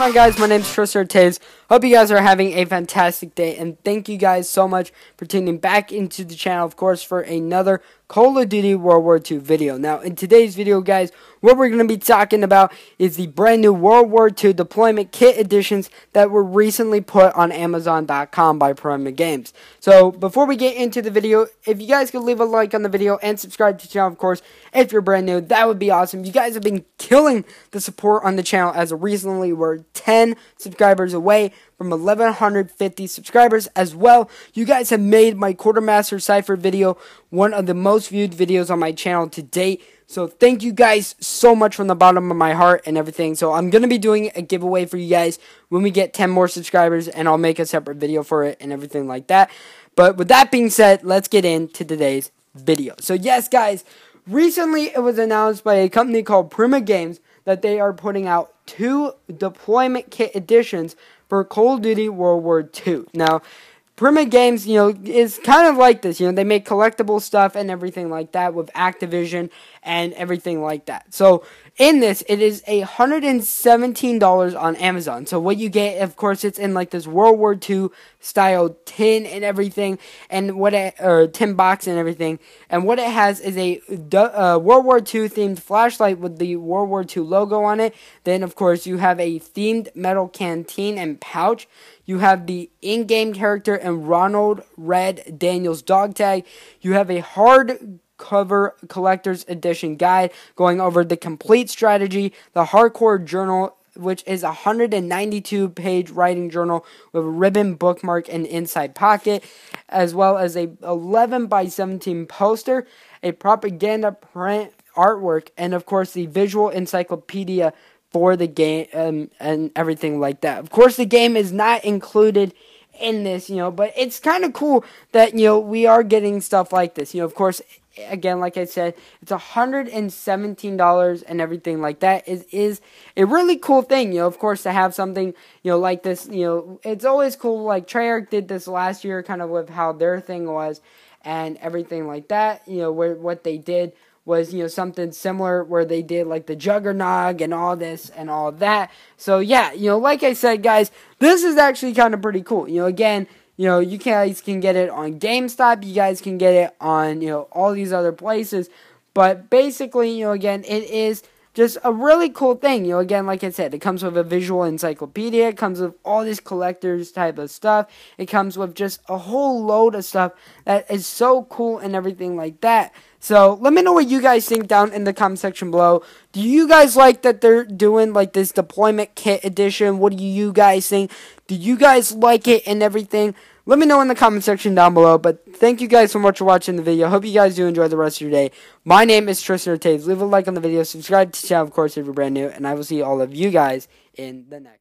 going on, guys? My name is Tristin Ortiz. Hope you guys are having a fantastic day, and thank you guys so much for tuning back into the channel, of course, for another Call of Duty World War II video. Now, in today's video, guys, what we're going to be talking about is the brand new World War II deployment kit editions that were recently put on Amazon.com by Prima Games. So, before we get into the video, if you guys could leave a like on the video and subscribe to the channel, of course, if you're brand new, that would be awesome. You guys have been killing the support on the channel as recently we're 10 subscribers away from 1150 subscribers as well. You guys have made my Quartermaster Cypher video one of the most viewed videos on my channel to date. So thank you guys so much from the bottom of my heart and everything. So I'm going to be doing a giveaway for you guys when we get 10 more subscribers and I'll make a separate video for it and everything like that. But with that being said, let's get into today's video. So yes, guys, recently it was announced by a company called Prima Games that they are putting out two deployment kit editions for Call of Duty World War II. Now, Prima Games, you know, is kind of like this. You know, they make collectible stuff and everything like that with Activision and everything like that. So in this, it is a hundred and seventeen dollars on Amazon. So what you get, of course, it's in like this World War II style tin and everything, and what it or tin box and everything. And what it has is a uh, World War II themed flashlight with the World War II logo on it. Then, of course, you have a themed metal canteen and pouch. You have the in game character and Ronald Red Daniels dog tag. You have a hard cover collector's edition guide going over the complete strategy, the hardcore journal which is a 192 page writing journal with a ribbon bookmark and inside pocket as well as a 11 by 17 poster a propaganda print artwork and of course the visual encyclopedia for the game um, and everything like that. Of course, the game is not included in this, you know, but it's kind of cool that, you know, we are getting stuff like this. You know, of course, again, like I said, it's $117 and everything like that is, is a really cool thing, you know, of course, to have something, you know, like this, you know, it's always cool. Like Treyarch did this last year, kind of with how their thing was and everything like that, you know, where, what they did was you know something similar where they did like the juggernog and all this and all that. So yeah you know like i said guys this is actually kind of pretty cool. You know again you know you guys can get it on gamestop. You guys can get it on you know all these other places. But basically you know again it is just a really cool thing. You know, again, like I said, it comes with a visual encyclopedia. It comes with all this collectors type of stuff. It comes with just a whole load of stuff that is so cool and everything like that. So let me know what you guys think down in the comment section below. Do you guys like that they're doing like this deployment kit edition? What do you guys think? Do you guys like it and everything? Let me know in the comment section down below. But thank you guys so much for watching the video. Hope you guys do enjoy the rest of your day. My name is Tristin Ortiz. Leave a like on the video. Subscribe to the channel, of course, if you're brand new. And I will see all of you guys in the next